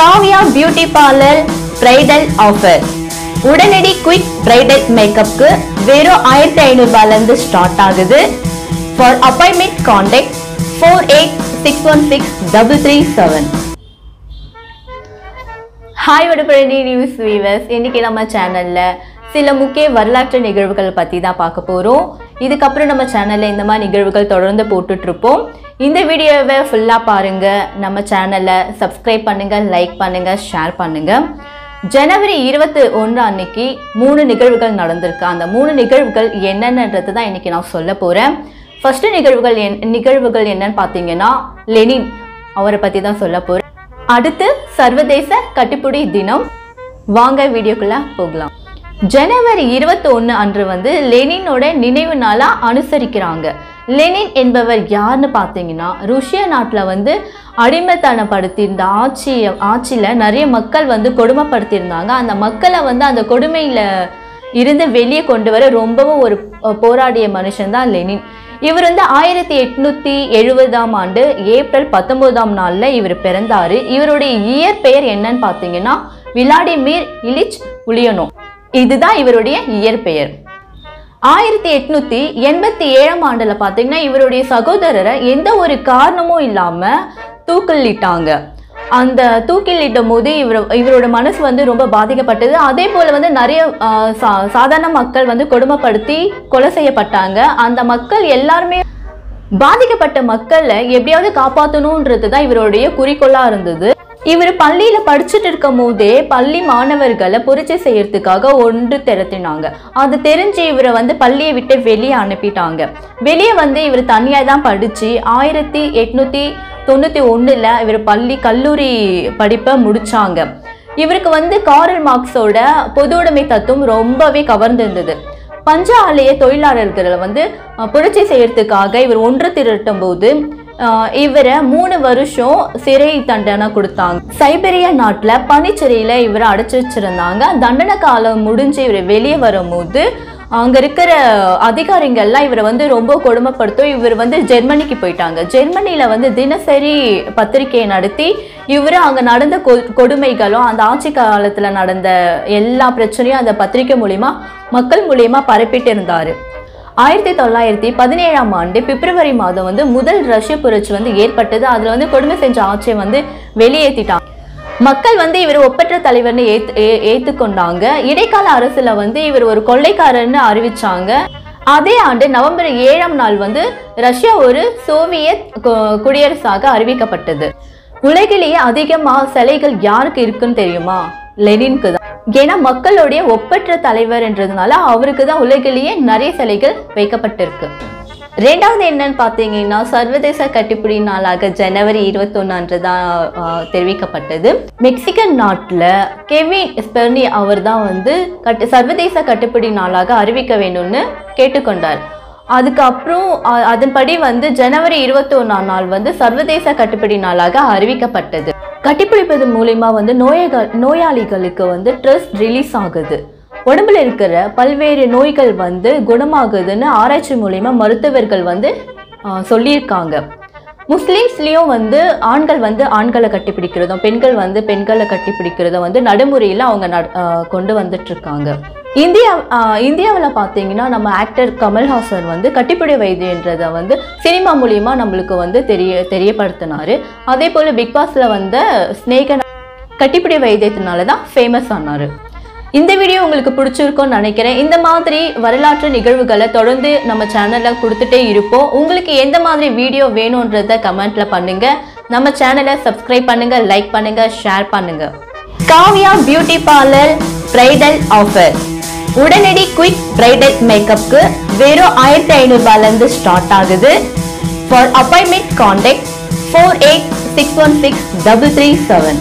Kavya beauty parlour bridal offer உடனடி quick bridal மேக்கப்க்கு வெறும் ஆயிரத்தி ஐநூறுபால இருந்து ஸ்டார்ட் ஆகுது. For appointment contact four eight six one six double three seven hi Vadapalani news viewers இன்றைக்கி நம்ம சேனலில் சில முக்கிய வரலாற்று நிகழ்வுகள் பற்றி தான் பார்க்க போகிறோம் இதுக்கப்புறம் நம்ம சேனலில் இந்த மாதிரி நிகழ்வுகள் தொடர்ந்து போட்டுட்ருப்போம் இந்த வீடியோவை ஃபுல்லாக பாருங்கள் நம்ம சேனலை சப்ஸ்கிரைப் பண்ணுங்கள் லைக் பண்ணுங்கள் ஷேர் பண்ணுங்கள் ஜனவரி இருபத்தி ஒன்று அன்னைக்கு மூணு நிகழ்வுகள் நடந்திருக்கு. அந்த மூணு நிகழ்வுகள் என்னென்னன்றது தான் இன்னைக்கு நான் சொல்ல போகிறேன் ஃபஸ்ட்டு நிகழ்வுகள் என் நிகழ்வுகள் என்னன்னு பார்த்தீங்கன்னா லெனின் அவரை பற்றி தான் சொல்ல போகிறேன் அடுத்து சர்வதேச கட்டிப்புடி தினம். வாங்க வீடியோக்குள்ளே போகலாம். ஜனவரி 21 அன்று வந்து லெனினோட நினைவு நாளாக அனுசரிக்கிறாங்க. லெனின் என்பவர் யாருன்னு பார்த்தீங்கன்னா ருஷ்ய நாட்டில் வந்து அடிமைத்தனப்படுத்தியிருந்த ஆட்சியை ஆட்சியில் நிறைய மக்கள் வந்து கொடுமைப்படுத்தியிருந்தாங்க. அந்த மக்களை வந்து அந்த கொடுமையில் இருந்து வெளியே கொண்டு வர ரொம்பவும் ஒரு போராடிய மனுஷன் தான் லெனின். இவர் வந்து ஆயிரத்தி எட்நூற்றி எழுபதாம் ஆண்டு ஏப்ரல் பத்தொம்போதாம் நாளில் இவர் பிறந்தார். இவருடைய இயற்பெயர் என்னன்னு பார்த்தீங்கன்னா விளாடிமிர் இலிச் உலியனோ இதுதான் இவருடைய இயற்பெயர். ஆயிரத்தி எட்நூத்தி எண்பத்தி ஏழாம் ஆண்டுல பாத்தீங்கன்னா இவருடைய சகோதரரை எந்த ஒரு காரணமும் இல்லாம தூக்கிலிட்டாங்க. அந்த தூக்கிலிட்டும் போது இவர் இவரோட மனசு வந்து ரொம்ப பாதிக்கப்பட்டது. அதே போல வந்து நிறைய சா- சாதாரண மக்கள் வந்து கொடுமைப்படுத்தி கொலை செய்யப்பட்டாங்க. அந்த மக்கள் எல்லாருமே பாதிக்கப்பட்ட மக்களை எப்படியாவது காப்பாற்றணுன்றது தான் இவருடைய குறிக்கோளாக இருந்தது. இவர் பள்ளியில படிச்சுட்டு இருக்கும் போதே பள்ளி மாணவர்களை புரட்சி செய்யறதுக்காக ஒன்று திரட்டினாங்க. அது தெரிஞ்சு இவரை வந்து பள்ளியை விட்டு வெளியே அனுப்பிட்டாங்க. வெளியே வந்து இவர் தனியாக தான் படிச்சு ஆயிரத்தி எட்நூத்தி தொண்ணூத்தி ஒண்ணுல இவர் பள்ளி கல்லூரி படிப்பை முடிச்சாங்க. இவருக்கு வந்து காரல் மார்க்ஸோட பொதுவுடைமை தத்துவம் ரொம்பவே கவர்ந்திருந்தது. பஞ்ச ஆலய தொழிலாளர்களை வந்து புரட்சி செய்யறதுக்காக இவர் ஒன்று திரட்டும் போது இவரை மூணு வருஷம் சிறை தண்டனை கொடுத்தாங்க. சைபேரியா நாட்டில் பனிச்சிறையில் இவரை அடைச்சி வச்சிருந்தாங்க. தண்டனை காலம் முடிஞ்சு இவர் வெளியே வரும்போது அங்கே இருக்கிற அதிகாரிகள்லாம் இவரை வந்து ரொம்ப கொடுமைப்படுத்தும். இவர் வந்து ஜெர்மனிக்கு போயிட்டாங்க. ஜெர்மனியில் வந்து தினசரி பத்திரிகையை நடத்தி இவர் அங்கே நடந்த கொ- கொடுமைகளும் அந்த ஆட்சி காலத்தில் நடந்த எல்லா பிரச்சனையும் அந்த பத்திரிகை மூலிமா மக்கள் மூலியமாக பரப்பிட்டு இருந்தார். ஆயிரத்தி தொள்ளாயிரத்தி பதினேழாம் ஆண்டு பிப்ரவரி மாதம் வந்து முதல் ரஷ்ய புரட்சி வந்து ஏற்பட்டது. அதுல வந்து கொடுமை செஞ்ச ஆட்சியை வந்து வெளியேற்றிட்டாங்க. மக்கள் வந்து இவர் ஒப்பற்ற தலைவர்னு ஏத்து ஏற்றுக்கொண்டாங்க ஏத்துக்கொண்டாங்க. இடைக்கால அரசுல வந்து இவர் ஒரு கொள்ளைக்காரர்னு அறிவிச்சாங்க. அதே ஆண்டு நவம்பர் ஏழாம் நாள் வந்து ரஷ்யா ஒரு சோவியத் கு- குடியரசாக அறிவிக்கப்பட்டது. உலகிலேயே அதிகமாக சிலைகள் யாருக்கு இருக்குன்னு தெரியுமா? லெனின்க்கு தான். ஏன்னா மக்களுடைய ஒப்பற்ற தலைவர்ன்றதுனால அவருக்கு தான் உலகிலேயே நிறைய சிலைகள் வைக்கப்பட்டிருக்கு. ரெண்டாவது என்னன்னு பார்த்தீங்கன்னா சர்வதேச கட்டிப்புடி நாளாக ஜனவரி இருபத்தொன்னு அன்று தான் தெரிவிக்கப்பட்டது. மெக்சிகன் நாட்டில் கெவின் ஸ்பெர்னி அவர் தான் வந்து கட்டு சர்வதேச கட்டுப்பிடி நாளாக அறிவிக்க வேண்டும்னு கேட்டுக்கொண்டார். அதுக்கப்புறம் அதன்படி வந்து ஜனவரி இருபத்தொன்னாம் நாள் வந்து சர்வதேச கட்டுப்பிடி நாளாக அறிவிக்கப்பட்டது. கட்டிப்பிடிப்பது மூலயமா வந்து நோய்கள் நோயாளிகளுக்கு வந்து ஸ்ட்ரெஸ் ரிலீஸ் ஆகுது. உடம்புல இருக்கிற பல்வேறு நோய்கள் வந்து குணமாகுதுன்னு ஆராய்ச்சி மூலயமா மருத்துவர்கள் வந்து சொல்லியிருக்காங்க. முஸ்லீம்ஸ்லேயும் வந்து ஆண்கள் வந்து ஆண்களை கட்டிப்பிடிக்கிறதும் பெண்கள் வந்து பெண்களை கட்டிப்பிடிக்கிறதும் வந்து நடைமுறையில் அவங்க நட- கொண்டு வந்துட்டுருக்காங்க இந்தியா இந்தியாவில் பார்த்தீங்கன்னா நம்ம ஆக்டர் கமல்ஹாசன் வந்து கட்டிப்பிடி வைத்தியன்றதை வந்து சினிமா மூலியமாக நம்மளுக்கு வந்து தெரிய தெரியப்படுத்தினாரு. அதே போல் பிக் வந்த ஸ்னேகன் கட்டிப்பிடி வைத்தியத்தினால தான் ஃபேமஸ் ஆனார். இந்த வீடியோ உங்களுக்கு பிடிச்சிருக்கும்னு நினைக்கிறேன். இந்த மாதிரி வரலாற்று நிகழ்வுகளை தொடர்ந்து நம்ம சேனலில் கொடுத்துட்டே இருப்போம். உங்களுக்கு எந்த மாதிரி வீடியோ வேணுன்றத கமெண்ட்ல பண்ணுங்க. நம்ம சேனலை சப்ஸ்கிரைப் பண்ணுங்க லைக் பண்ணுங்க ஷேர் பண்ணுங்க. Kavya beauty parlour bridal offer உடனடி குயிக் பிரைடல் மேக்கப்க்கு வெறும் ஆயிரத்தி ஐநூறுபால இருந்து ஸ்டார்ட் ஆகுது. For appointment contact four eight six one six double three seven